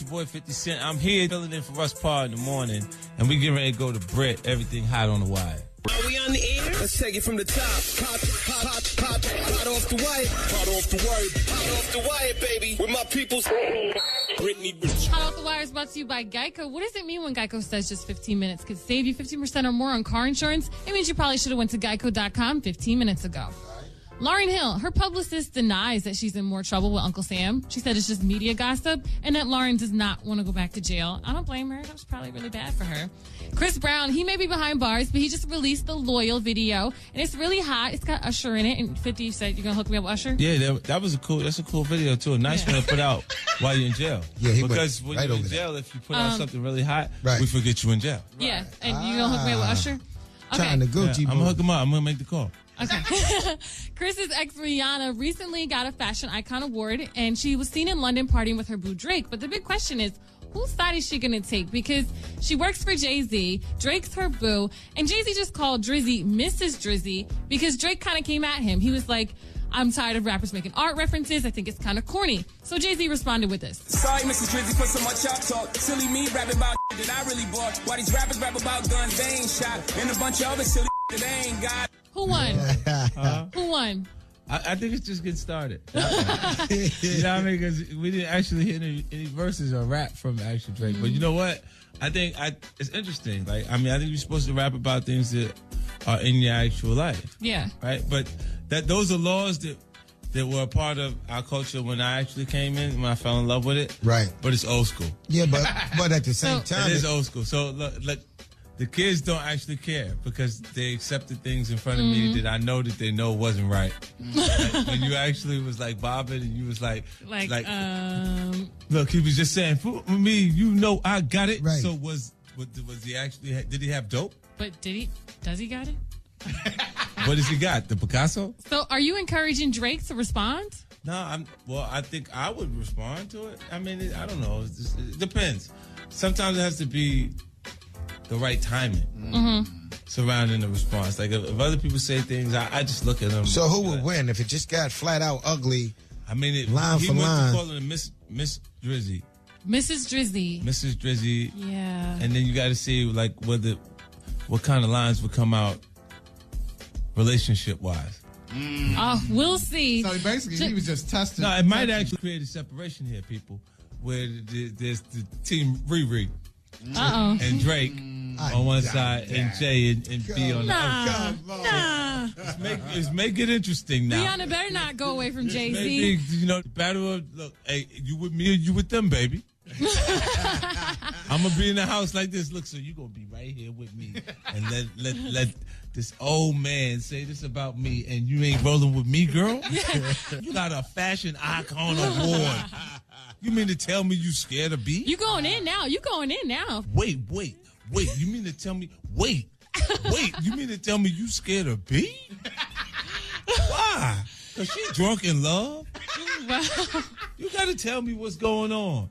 It's your boy 50 Cent. I'm here filling in for Russ Parr in the morning, and we getting ready to go to Brett. Everything hot on the wire. Are we on the air? Let's take it from the top. Hot, hot, hot, hot off the wire. Hot off the wire. Hot off the wire, baby. With my people's Brittany Rich. Hot off the wire is brought to you by Geico. What does it mean when Geico says just 15 minutes could save you 15% or more on car insurance? It means you probably should have went to geico.com 15 minutes ago. Lauryn Hill, her publicist denies that she's in more trouble with Uncle Sam. She said it's just media gossip and that Lauryn does not want to go back to jail. I don't blame her. That was probably really bad for her. Chris Brown, he may be behind bars, but he just released the Loyal video and it's really hot. It's got Usher in it. And 50 you said you're going to hook me up with Usher? Yeah, that, that was a cool. That's a cool video too. A nice one to put out while you're in jail. Yeah, he went because when right you're in over that. jail, if you put out Um, something really hot, Right. we forget you in jail. Yeah. And you going to hook me up with Usher? Trying to Yeah, I'm gonna hook him up. I'm gonna make the call. Okay. Chris's ex Rihanna recently got a fashion icon award and she was seen in London partying with her boo Drake. But the big question is, whose side is she going to take? Because she works for Jay Z, Drake's her boo, and Jay Z just called Drizzy Mrs. Drizzy because Drake kind of came at him. He was like, I'm tired of rappers making art references. I think it's kind of corny. So Jay Z responded with this. Sorry, Mrs. Drizzy, for so much up talk. Silly me rapping about that I really bought. Why these rappers rap about guns they ain't shot. And a bunch of other silly that they ain't got. Who won? Uh-huh. Who won? I, I think it's just getting started. you know what I mean? Because we didn't actually hear any, any verses or rap from actual Drake. But you know what? I think I, it's interesting. Like, I mean, I think you're supposed to rap about things that are in your actual life, Yeah. right? But that those are laws that that were a part of our culture when I actually came in, when I fell in love with it. Right. But it's old school. Yeah, but but at the same So- time, It is old school. So look, look, the kids don't actually care because they accepted things in front of me that I know that they know wasn't right. Like, when you actually was like bobbing and you was like, Like, like um, look, he was just saying, for me, you know, I got it. Right. So was was, was he actually? Did he have dope? but did he, does he got it? What does he got? The Picasso? So are you encouraging Drake to respond? No, I'm. Well, I think I would respond to it. I mean, it, I don't know. It's just, it depends. Sometimes it has to be the right timing mm-hmm. Mm-hmm. surrounding the response. Like if, if other people say things, I, I just look at them. so who would like, win if it just got flat out ugly? I mean, it, Line he for went line. to calling him Miss Miss Drizzy, Mrs. Drizzy. Mrs. Drizzy, Yeah. and then you got to see like whether what kind of lines would come out relationship wise. Oh, mm. uh, we'll see. So basically, he was just testing. No, it might actually create a separation here, people, where there's the team Riri Uh and Drake on one doubt side and. Jay and, and B on the other. Nah, nah. Let's make, let's make it interesting now. Rihanna better not go away from Jay Z. you know, the battle of, look, hey, you with me or you with them, baby? I'm gonna be in the house like this. Look, so you gonna be right here with me, and let let let this old man say this about me, and you ain't rolling with me, girl. you got a fashion icon award. You mean to tell me you scared of B? You going in now? You going in now? wait, wait, wait. You mean to tell me? Wait, wait. You mean to tell me you scared of B? Why? Cause she drunk in love. Well, You gotta tell me what's going on.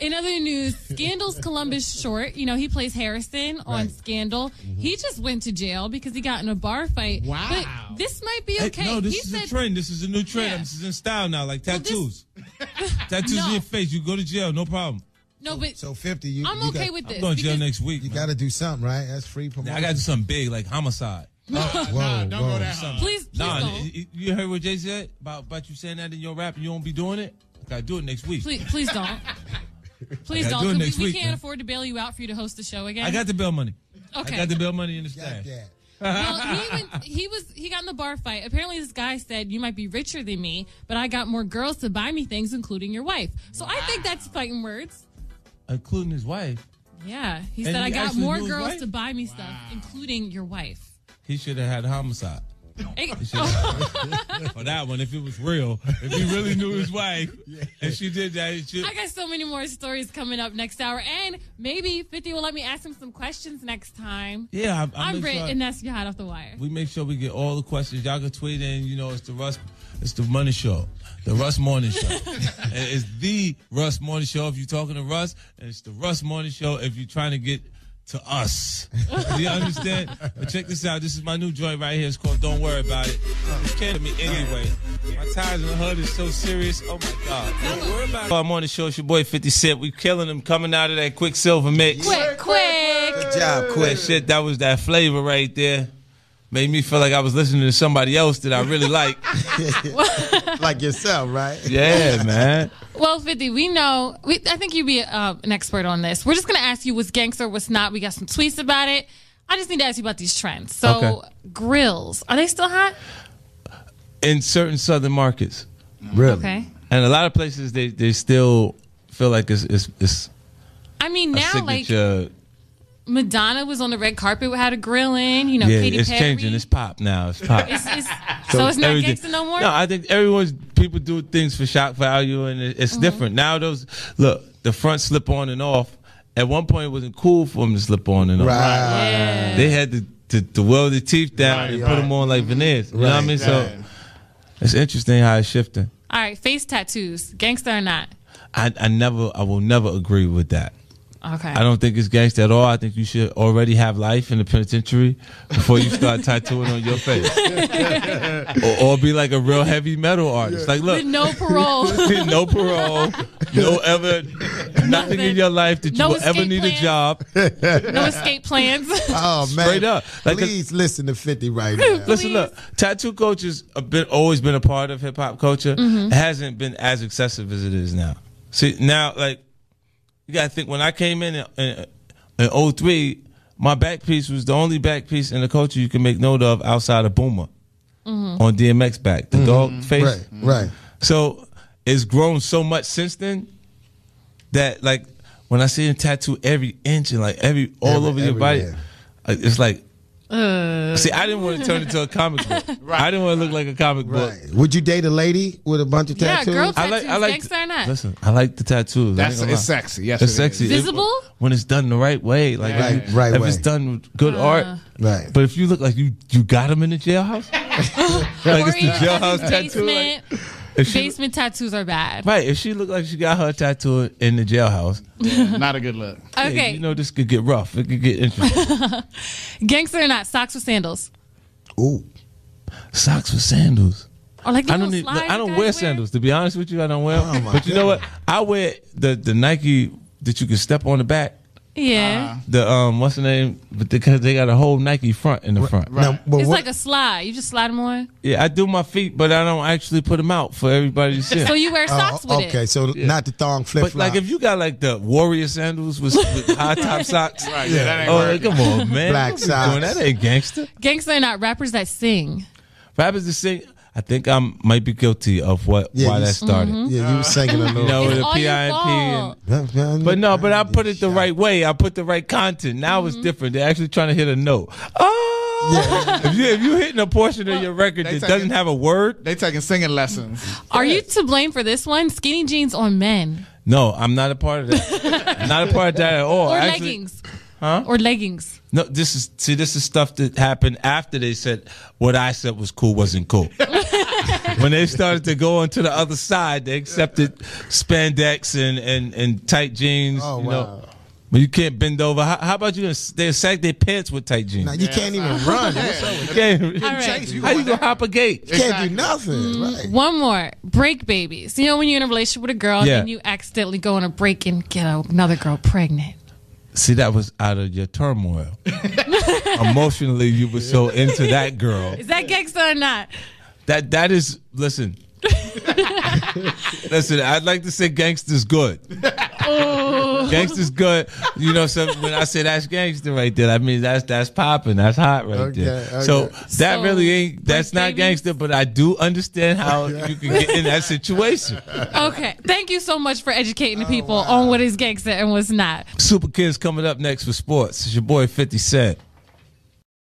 in other news, Scandal's Columbus Short, you know, he plays Harrison on Right. Scandal. Mm-hmm. He just went to jail because he got in a bar fight. Wow. But this might be Hey, okay. no, this he is said, a trend. This is a new trend. Yeah. This is in style now, like this- tattoos. tattoos No. in your face. You go to jail, no problem. No, but So fifty, you I'm you okay got, with this. I'm going to jail next week. You got to do something, right? That's free promotion. I got to do something big, like homicide. Oh, whoa, Nah, don't whoa. go that hard. Please, please Nah, don't. y- y- you heard what Jay said about, about you saying that in your rap and you won't be doing it? I got to do it next week. Please, please don't. Please don't. do it 'cause next we, we week, can't man. afford to bail you out for you to host the show again. I got the bail money. Okay. I got the bail money in the Got stash. that. well, he, went, he was he got in the bar fight. Apparently, this guy said, "You might be richer than me, but I got more girls to buy me things, including your wife." So I think that's fighting words. Including his wife. Yeah, he And said, "I he got actually more knew his girls wife? to buy me stuff, including your wife." He should have had homicide. Hey, He should have- For that one, if it was real, if he really knew his wife, and she did that, it should, I got so many more stories coming up next hour, and maybe Fifty will let me ask him some questions next time. yeah. I, I I'm make Britt, sure- and that's your hot off the wire. we make sure we get all the questions. Y'all can tweet in. You know, it's the Russ, it's the Money Show, the Russ Morning Show. It's the Russ Morning Show if you're talking to Russ, and it's the Russ Morning Show if you're trying to get to us. Do you understand? But check this out. This is my new joint right here. It's called Don't Worry About It. It's killing me anyway. My ties in the hood is so serious. Oh my God. Don't worry about it. I'm on the show. It's your boy 50 Cent. We killing him coming out of that Quicksilver mix. Quick, quick. Good job, That quick. shit, that was that flavor right there. Made me feel like I was listening to somebody else that I really like. like yourself, right? Yeah, man. Well, 50, we know, we, I think you'd be uh, an expert on this. We're just going to ask you what's gangster, what's not. We got some tweets about it. I just need to ask you about these trends. So, Okay. grills, are they still hot? In certain southern markets. Really? Okay. And a lot of places they, they still feel like it's it's, it's I mean, a now, like, signature. Madonna was on the red carpet, had a grill in, you know, yeah, Katy it's Perry. changing. It's pop now. It's pop. It's- it's- so, it's not gangster no more? No, I think everyone's people do things for shock value, and it- Mm-hmm. it's different now. Those look the front slip on and off. At one point, it wasn't cool for them to slip on and off. Right. yeah. They had to, to, to weld the teeth down Right, and right. put them on like veneers. You know what I Right, mean? So it's interesting how it's shifting. All right, face tattoos, gangster or not? I, I never, I will never agree with that. Okay. I don't think it's gangster at all. I think you should already have life in the penitentiary before you start tattooing on your face, or, or be like a real heavy metal artist. Like, look, With no parole. no parole, no ever, nothing in your life that you will ever need plan. a job. no escape plans. Oh man. Straight up. Like a- Please listen to 50 right now. Listen, look, tattoo culture's a bit always been a part of hip hop culture. Mm-hmm. It hasn't been as excessive as it is now. See, now like you gotta think when I came in uh, uh, in, in 03, my back piece was the only back piece in the culture you can make note of outside of Boomer Mm-hmm. on DMX back, the mm-hmm. dog face. Right, right. So it's grown so much since then that like when I see him tattoo every inch and like every all Every- over your body, everywhere. it's like. Uh. See, I didn't want to turn into a comic book. right, I didn't want to look like a comic book. Right. Would you date a lady with a bunch of Yeah, tattoos? girl I like, I Tattoos, like, gangster or not? listen, I like the tattoos. I That's ain't gonna it's lie. sexy. Yes, It's it is. sexy If- Visible? when it's done the right way. Like, Right, if, you- right if way. it's done with good art. Right. But if you look like you you got him in the jailhouse, like Or it's the jailhouse tattoo. Like, basement. If she, basement tattoos are bad. right, if she looked like she got her tattoo in the jailhouse, Not a good look. yeah, Okay, you know this could get rough. It could get interesting. gangster or not, socks with sandals. Ooh. Socks with sandals. Or like I don't need. slides I don't you wear sandals. To be honest with you, I don't wear. Oh, them. my but you know what? I wear the the Nike that you can step on the back. Yeah. The um, what's the name? But because they got a whole Nike front in the front. Now, but it's what, like a slide. You just slide them on. Yeah, I do my feet, but I don't actually put them out for everybody to see. So you wear oh, socks with okay, it. so not the thong flip but like if you got like the warrior sandals with, with high top socks, Right, yeah, that ain't oh, working. like, come on, man, Black Don't be doing socks. that ain't gangster. Gangster or not, rappers that sing. Rappers to sing. I think I might be guilty of what Yeah, why you- that started. Yeah, you were singing a You little. know, It's with the all PIMP and But no, but I put it the right way. I put the right content. Now Mm-hmm. it's different. They're actually trying to hit a note. Oh, if you if you hitting a portion of your record they that taking- doesn't have a word, They taking singing lessons. Are you to blame for this one? Skinny jeans on men no, I'm not a part of that. Not a part of that at all. or Actually, leggings? Huh? Or leggings. No, this is see, this is stuff that happened after they said what I said was cool wasn't cool. When they started to go onto the other side, they accepted spandex and and, and tight jeans. Oh, you wow. know. But you can't bend over. How, how about you? gonna- They sag their pants with tight jeans. Now, you can't even run. What's up with You can't- All right. Chase, you How you gonna hop a gate? You can't Exactly. do nothing. Mm, right. One more. Break babies. You know when you're in a relationship with a girl Yeah. and you accidentally go on a break and get another girl pregnant. See, that was out of your turmoil. Emotionally, you were so into that girl. Is that gangster or not? That that is listen. listen, I'd like to say gangster's good. Oh. Gangster's good. You know, so when I say that's gangster right there, I mean that's that's popping. That's hot right Okay, there. okay. So that So, really ain't that's not babies? gangster, but I do understand how you can get in that situation. Okay. Thank you so much for educating the oh, people on what is gangster and what's not. Super Kids coming up next for sports. It's your boy 50 Cent.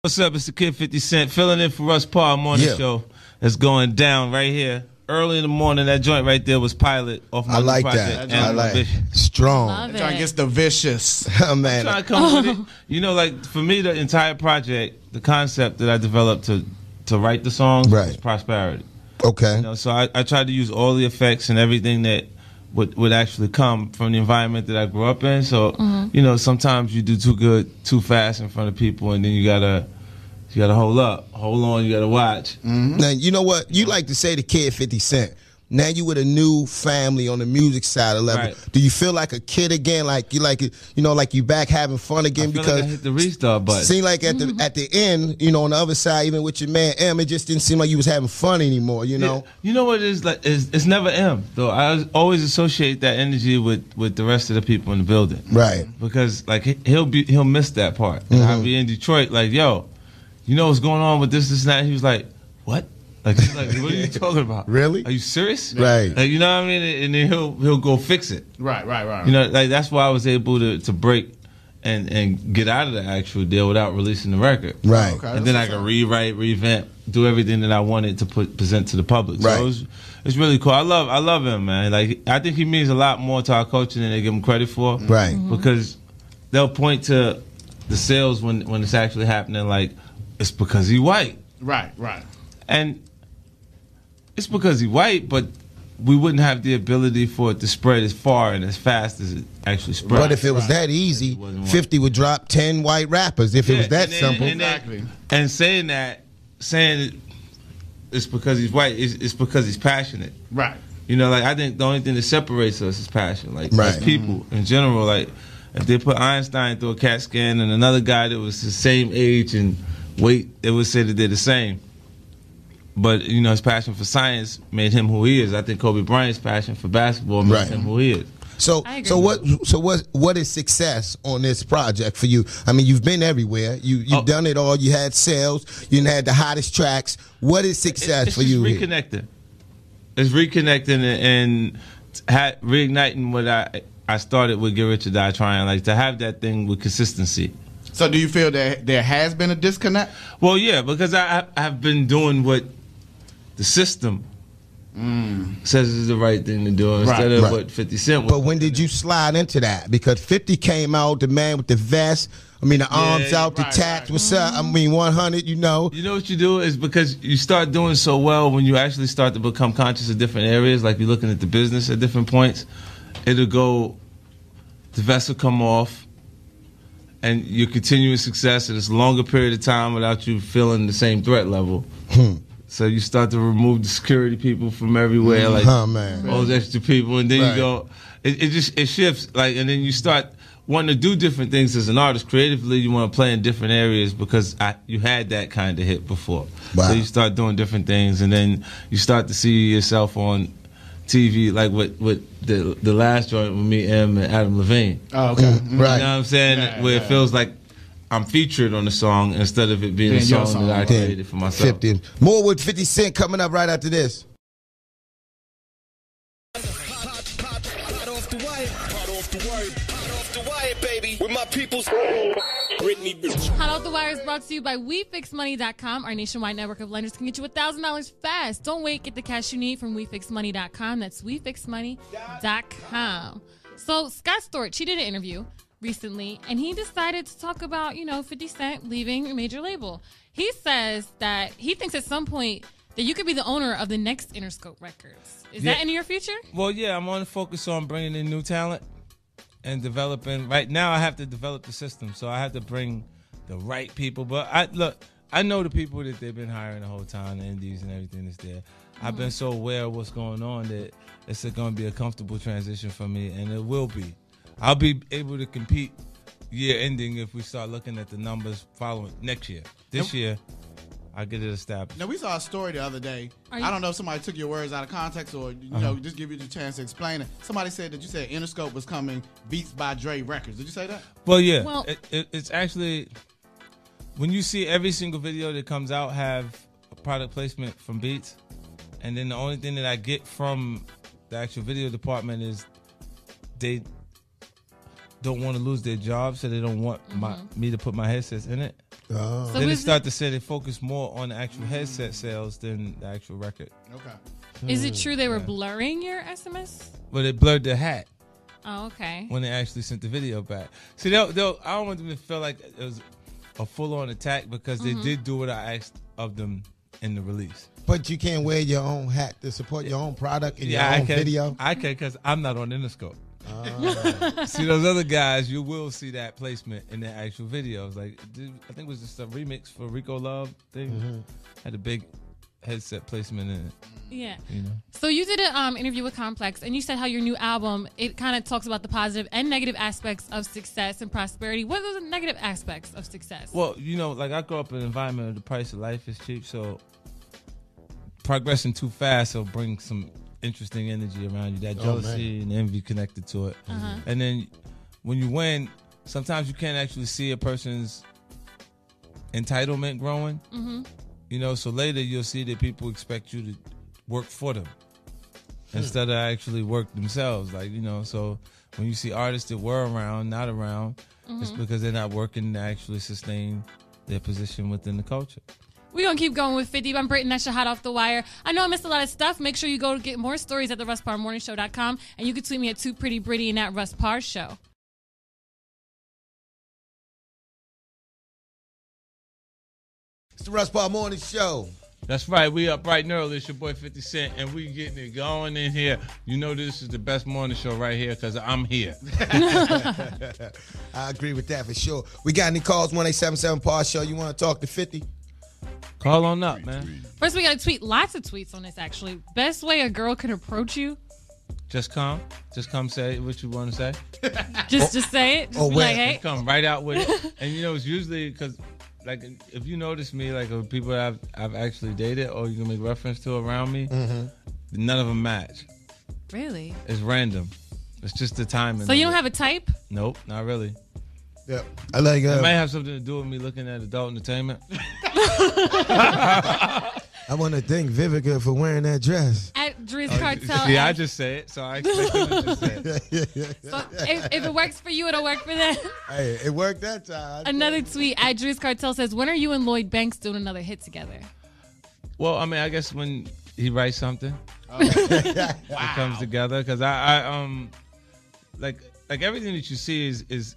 What's up? It's the kid 50 Cent filling in for Russ Parr morning Yeah. show. That's going down right here. Early in the morning, that joint right there was Pilot off my I like project. that. I like Vision. strong. Love Trying it. gets the vicious. Man, trying to come with it. You know, like for me, the entire project, the concept that I developed to to write the songs Right. was prosperity. okay. You know, so I, I tried to use all the effects and everything that would would actually come from the environment that I grew up in. So mm-hmm. you know, sometimes you do too good too fast in front of people, and then you gotta you gotta hold up, hold on, you gotta watch. Mm-hmm. Now you know what you like to say to Kid Fifty Cent. Now you with a new family on the music side of the level. Right. Do you feel like a kid again? Like you like it, you know, like you back having fun again I feel because like I hit the restart button. seemed like at the mm-hmm. at the end, you know, on the other side, even with your man Em, it just didn't seem like you was having fun anymore. You know. Yeah. you know what it is like? It's, it's never Em though. I always associate that energy with with the rest of the people in the building. Right. because like he- he'll be he'll miss that part. And I'll mm-hmm. be in Detroit, like yo, you know what's going on with this, this, and that. He was like, what? Like, like, what are you talking about? Really? Are you serious? Right. Like, you know what I mean? And then he'll he'll go fix it. Right, right, right. You know, like that's why I was able to to break and and get out of the actual deal without releasing the record. Right. Okay. And then I That's could rewrite, revamp, do everything that I wanted to put present to the public. Right. So it was, it's really cool. I love I love him, man. Like I think he means a lot more to our culture than they give him credit for. Right. Mm-hmm. Because they'll point to the sales when when it's actually happening like it's because he white. right, right. And it's because he white, but we wouldn't have the ability for it to spread as far and as fast as it actually spread. But if it was that easy, 50 would drop 10 white rappers if it was that and then- simple. and then- Exactly. And saying that, saying it's because he's white. It's, it's because he's passionate. Right. You know, like I think the only thing that separates us is passion. Like Right. as people mm-hmm. in general, like if they put Einstein through a CAT scan and another guy that was the same age and weight, they would say that they're the same. But you know, his passion for science made him who he is. I think Kobe Bryant's passion for basketball made Right. him who he is. So so what so what what is success on this project for you? I mean, you've been everywhere. You you've Oh. done it all. You had sales. You had the hottest tracks. What is success it's for just you? here? reconnecting. It's reconnecting and, and ha- reigniting what I I started with Get Rich or Die Trying. Like to have that thing with consistency. So do you feel that there has been a disconnect? Well, yeah, because I I- I've been doing what the system mm. says is the right thing to do instead Right, of right. what Fifty Cent. Was But when did you slide into that? Because 50 came out, the man with the vest. I mean, the arms out, the tats. right. What's up? I mm-hmm. mean, 100. You know. You know what you do is because you start doing so well when you actually start to become conscious of different areas, like you're looking at the business at different points, it'll go, the vest will come off, and your continuous success at this longer period of time without you feeling the same threat level. Hmm. so you start to remove the security people from everywhere, like Oh, man. all those extra people, and then Right. you go, it, it just it shifts, like, and then you start wanting to do different things as an artist creatively. You want to play in different areas because I, you had that kind of hit before. Wow. So you start doing different things, and then you start to see yourself on TV, like with with the the last joint with me, Em, and Adam Levine. Oh, okay. Mm-hmm. Mm-hmm. Right. You know what I'm saying? Yeah, Where yeah. it feels like I'm featured on the song instead of it being a Being your song, that I song, right. created for myself. 50. More with 50 Cent coming up right after this. Hot off the wire. Hot off the wire. Hot off the wire, baby. With my people's Britney bitch. Hot Off the Wire is brought to you by WeFixMoney.com. Our nationwide network of lenders can get you $1,000 fast. Don't wait. Get the cash you need from WeFixMoney.com. That's WeFixMoney.com. So, Scott Storch, he did an interview recently, and he decided to talk about, you know, 50 Cent leaving a major label. He says that he thinks at some point that you could be the owner of the next Interscope Records. Is that in your future? Well, yeah, I'm on to focus on bringing in new talent and developing. Right now, I have to develop the system, so I have to bring the right people. But I look, I know the people that they've been hiring the whole time, the indies and everything that's there. I've been so aware of what's going on that it's going to be a comfortable transition for me, and it will be. I'll be able to compete year ending if we start looking at the numbers following next year. This year, I get it established. Now we saw a story the other day. I don't know if somebody took your words out of context or you Uh-huh. know just give you the chance to explain it. Somebody said that you said Interscope was coming Beats by Dre Records. Did you say that? Well, yeah. Well- it, it, it's actually when you see every single video that comes out have a product placement from Beats, and then the only thing that I get from the actual video department is they don't want to lose their job, so they don't want my me to put my headsets in it. Oh. So then they is, start to say they focus more on the actual headset sales than the actual record. Okay. is it hmm. true they were Yeah. blurring your SMS? But it blurred the hat. Oh, okay. when they actually sent the video back. See, they'll, they'll, I don't want them to feel like it was a full on attack because they mm-hmm. did do what I asked of them in the release. But you can't wear your own hat to support your own product in Yeah, your I own can. video. I can because I'm not on Interscope. See those other guys, you will see that placement in their actual videos. Like dude, I think it was just a remix for Rico Love thing. Mm-hmm. Had a big headset placement in it. Yeah. You know. So you did an um, interview with Complex, and you said how your new album it kind of talks about the positive and negative aspects of success and prosperity. What are the negative aspects of success? Well, you know, like I grew up in an environment where the price of life is cheap, so progressing too fast will bring some interesting energy around you. That Oh, jealousy and envy connected to it. Uh-huh. And then when you win, sometimes you can't actually see a person's entitlement growing. Mm-hmm. You know, so later you'll see that people expect you to work for them hmm. instead of actually work themselves. Like, you know, so when you see artists that were around, not around, it's mm-hmm. because they're not working to actually sustain their position within the culture. We're going to keep going with 50. I'm Brittany. That's your hot off the wire. I know I missed a lot of stuff. Make sure you go get more stories at the RussParrMorningShow.com. And you can tweet me at Too Pretty Britty and at Russ Parr Show. It's the Russ Parr Morning Show. That's right. We up right and early. It's your boy 50 Cent, and we getting it going in here. You know this is the best morning show right here because I'm here. I agree with that for sure. We got any calls? 1877 Parr Show. You want to talk to 50? Call on up, man. First, we got to tweet lots of tweets on this, actually. Best way a girl can approach you. Just come. Just come say what you want to say. Just, just say it. Just oh, be wait. like, hey. Just come right out with it. And you know, it's usually because, like, if you notice me, like, of people that I've, I've actually dated or you can make reference to around me, mm-hmm. none of them match. Really? It's random. It's just the timing. So you don't it. have a type? Nope, not really. Yeah. I like It uh, may have something to do with me looking at adult entertainment. I want to thank Vivica for wearing that dress. At Driz Cartel. Oh, See, I just say it, so I expect you to just say it. so if, if it works for you, it'll work for them. Hey, it worked that time. Another tweet at Driz Cartel says, When are you and Lloyd Banks doing another hit together? Well, I mean, I guess when he writes something, it comes together. Because I, I, um, like, like everything that you see is is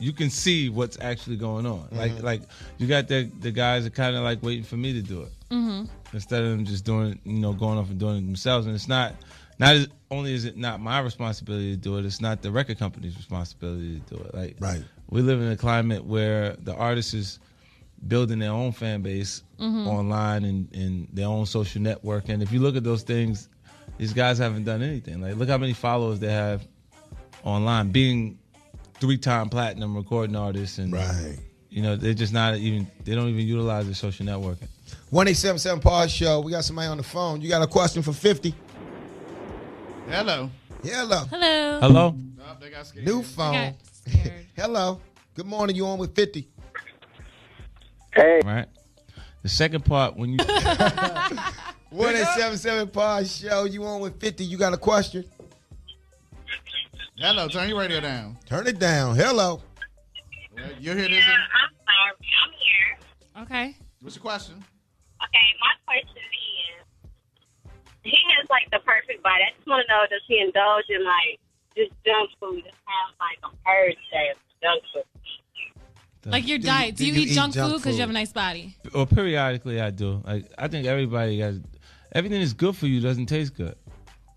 you can see what's actually going on. Like, like you got the the guys are kind of like waiting for me to do it mm-hmm. instead of them just doing, you know, going off and doing it themselves. And it's not, not as, only is it not my responsibility to do it. It's not the record company's responsibility to do it. Like, Right. we live in a climate where the artist is building their own fan base online and, and their own social network. And if you look at those things, these guys haven't done anything. Like, look how many followers they have online, being three-time platinum recording artists, and Right. you know they're just not even they don't even utilize their social networking. 1877 Parr Show. We got somebody on the phone. You got a question for 50? Hello. Hello. Hello. Hello, Oh, they got scared. New I phone. got. Hello. Good morning. You on with 50? Hey. right? The second part when you 1877 Parr Show. You on with 50? You got a question? Hello. Turn your radio down. Turn it down. Hello. Well, you hear this? I'm sorry, I'm here. Okay. What's your question? Okay, my question is, he has like the perfect body. I just want to know, does he indulge in like just junk food? Just have like a purge day of junk food. Like your Do you- diet. Do, do you, you eat, eat junk, junk food because you have a nice body? Well, periodically I do. Like I think everybody has everything that's good for you doesn't taste good.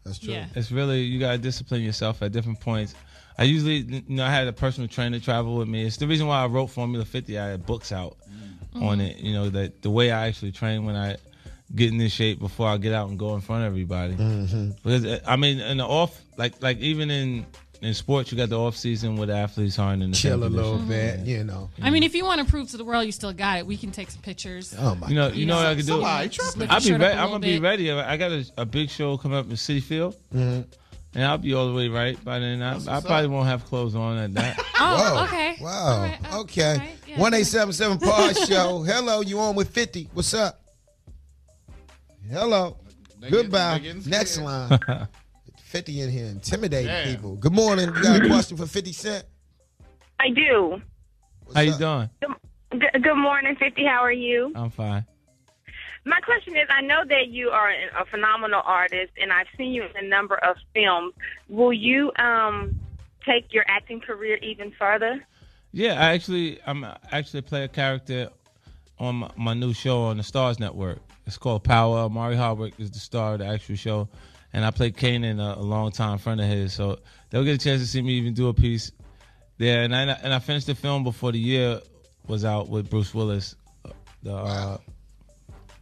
That's true. Yeah. It's really you gotta discipline yourself at different points. I usually, you know, I had a personal trainer travel with me. It's the reason why I wrote Formula 50. I had books out on it. You know that the way I actually train when I get in this shape before I get out and go in front of everybody. Because uh, I mean, in the off, like like even in in sports, you got the off season with athletes aren't in the Chill a little condition. bit, you know. I mean, if you want to prove to the world you still got it, we can take some pictures. Oh, my You know, you know what I can do. Somebody tripping. Lift I'll your be shirt ready. up a I'm gonna be ready. I got a, a big show coming up in Citi Field, and I'll be all the way right by then. I, I probably up. won't have clothes on at that. Oh, Whoa. okay. Wow. All right, uh, okay. all right, yeah. 1877 Parr Show. Hello. You on with 50? What's up? Hello. They Goodbye. getting- Next line. 50 in here intimidating Damn. people. Good morning. You got a question for 50 Cent? I do. What's How you up? doing? G- good morning, 50. How are you? I'm fine. My question is I know that you are a phenomenal artist, and I've seen you in a number of films. Will you um, take your acting career even further? Yeah, I actually, I'm actually play a character on my, my new show on the Starz Network. It's called Power. Omari Hardwick is the star of the actual show, and I played Kanan, a, a long time friend of his. So they'll get a chance to see me even do a piece there. And I and I finished the film before the year was out with Bruce Willis. The, uh,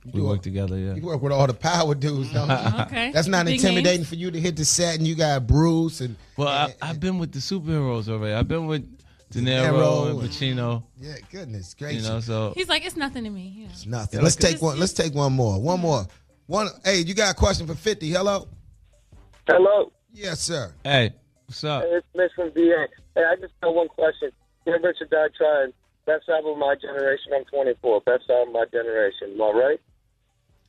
we do a- worked together. Yeah. You work with all the power dudes, don't you? Okay. That's not Big intimidating names. for you to hit the set and you got Bruce and Well, I, and- I've been with the superheroes already. I've been with De Niro Niro and and- Pacino. yeah, goodness great. You know, so He's like, it's nothing to me. Yeah. It's nothing. Yeah, let's look at- take one. Let's take one more. One more. One. Hey, you got a question for Fifty? Hello. Hello, Yes, sir. hey, what's up? it's Mitch from VA. Hey, I just got one question. Get Rich or Die Trying. Best album of my generation. I'm 24. Best album of my generation. Am I right?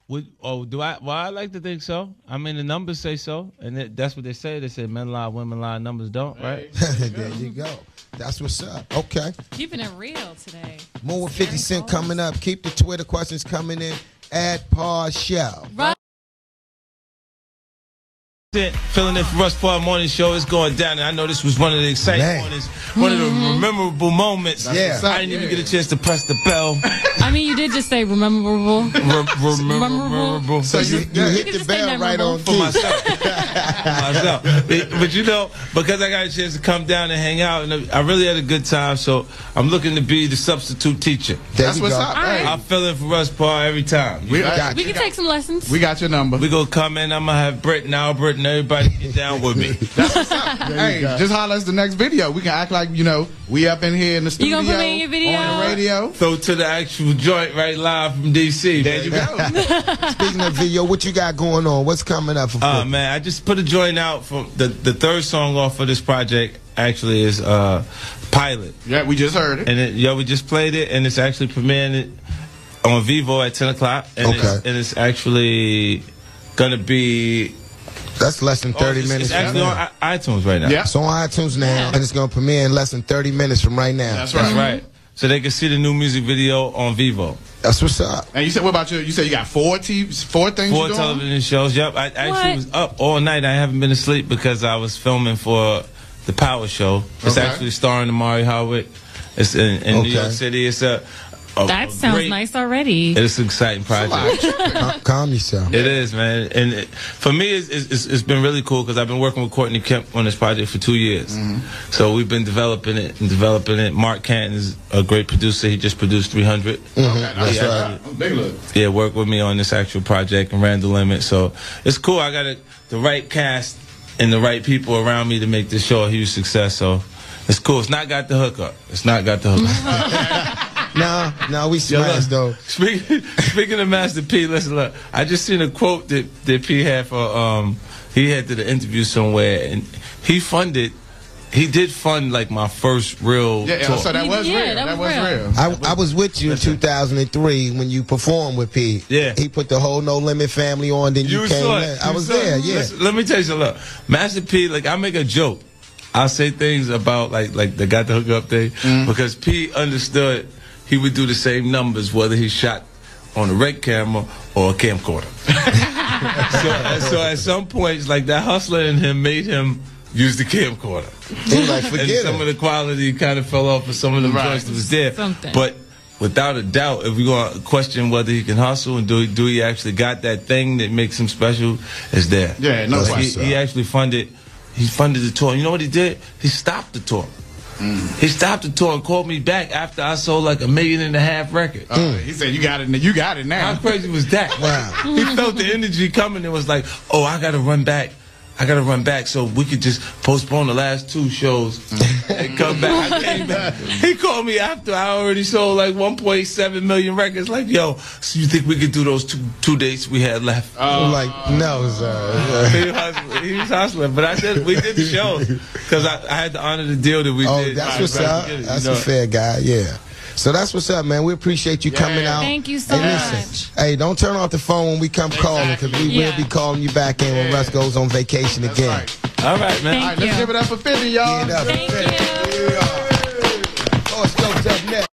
Would, oh, do I? Well, I like to think so. I mean, the numbers say so, and it, that's what they say. They say men lie, women lie, numbers don't, right? there you go. That's what's up. Okay. Keeping it real today. More with 50 Cent coming up. Keep the Twitter questions coming in at Parr Show. Right. Filling in for Russ Parr Morning Show is going down, and I know this was one of the exciting Man. mornings, one of the Mm-hmm. memorable moments. Yeah. I didn't even get a chance to press the bell. I mean, you did just say rememberable. Re- rememberable. So you, you hit the bell right memorable. on for myself. For myself. But, but you know, because I got a chance to come down and hang out, and I really had a good time. So I'm looking to be the substitute teacher. There That's what's go. up. All Hey, I fill in for Russ Parr every time. we, got We can take some lessons. we got your number. We gonna come in. I'm gonna have Britt and Albert and everybody get down with me. hey, just holler us the next video. We can act like you know we up in here in the You studio, gonna put me in your video? on the radio. So to the actual joint right live from DC. There you go. Speaking of video, what you got going on? What's coming up for Uh, man, I just put a joint out from the the third song off of this project. Actually, is uh, Pilot, yeah, we just heard it. and it, yo, we just played it, and it's actually premiering it on Vevo at ten o'clock, and, it's, Okay. and it's actually gonna be That's less than 30 oh, it's, minutes It's from actually now. on I- iTunes right now. Yeah. It's on iTunes now, and it's going to premiere in less than 30 minutes from right now. That's that's right. Mm-hmm. right. So they can see the new music video on Vevo. That's what's up. And you said what about you? You said you got four TVs, four things Four you doing? television shows. Yep, I actually What? was up all night. I haven't been asleep because I was filming for the Power Show. It's Okay. actually starring Omari Howard. It's in, in New York City. It's a, a That a sounds great- nice already. It's an exciting project. Cal- Calm yourself. It is, man. And it, for me, it's, it's, it's been really cool because I've been working with Courtney Kemp on this project for two years. So we've been developing it and developing it. Mark Canton is a great producer. He just produced 300. Mm-hmm. That's Yeah. right. Big look. yeah, work with me on this actual project and Randall Emmett. So it's cool. I got a, the right cast and the right people around me to make this show a huge success. So it's cool. It's not got the hookup. It's not got the hookup. No, no, we smashed though. speaking, speaking of Master P, listen, look. I just seen a quote that, that P had for um he had did an interview somewhere and he funded he did fund like my first real Yeah, yeah, tour. so that was Yeah, real. that That, was was real. real. I, I was with you in 2003 when you performed with P. Yeah. He put the whole No Limit family on, then you, came saw in. I You was saw there, yeah. Listen, let me tell you something. Look, Master P, like I make a joke. I say things about like like the got the hook up thing Mm-hmm. because P understood he would do the same numbers whether he shot on a red camera or a camcorder. so, so at some points, like that hustler in him made him use the camcorder. He was like, and some it. of the quality kind of fell off of some of the Right. joints that was there. Something. But without a doubt, if we're going to question whether he can hustle and do do he actually got that thing that makes him special, is there. Yeah, no Because question. he, he actually funded. He funded the tour. You know what he did? He stopped the tour. He stopped the tour and called me back after I sold like a million and a half records. Uh, he said you got it. You got it now. How crazy was that? Wow. He felt the energy coming and was like, "Oh, I got to run back. I got to run back so we could just postpone the last two shows and come back." I came back. He called me after I already sold like 1.7 million records. Like, yo, so you think we could do those two two dates we had left? Uh, I'm like, no, sir. he, was hustling, he was hustling, but I did. We did the shows because I, I had to honor the deal that we Oh, did. Oh, that's right what's back up. together, you That's know. a fair guy, yeah. So that's what's up, man. We appreciate you coming out. Thank you so Hey, much. listen, hey, don't turn off the phone when we come calling because we Yeah. will be calling you back in when Yeah. Russ goes on vacation That's again. right. All right, man. Thank All right, let's you. give it up for 50, y'all. Get up. Thank you. Horoscopes up next.